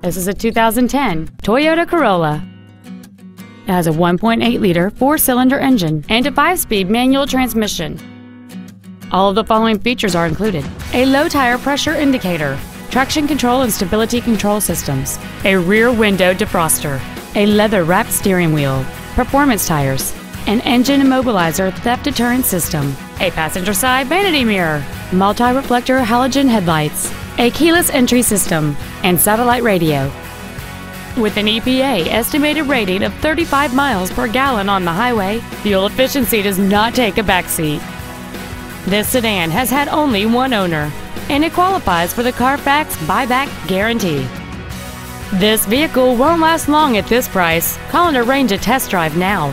This is a 2010 Toyota Corolla. It has a 1.8 liter four cylinder engine and a 5 speed manual transmission. All of the following features are included a low tire pressure indicator, traction control and stability control systems, a rear window defroster, a leather wrapped steering wheel, performance tires, an engine immobilizer theft deterrent system, a passenger side vanity mirror, multi reflector halogen headlights, a keyless entry system, and satellite radio. With an EPA estimated rating of 35 miles per gallon on the highway, fuel efficiency does not take a backseat. This sedan has had only one owner, and it qualifies for the Carfax buyback guarantee. This vehicle won't last long at this price. Call and arrange a test drive now.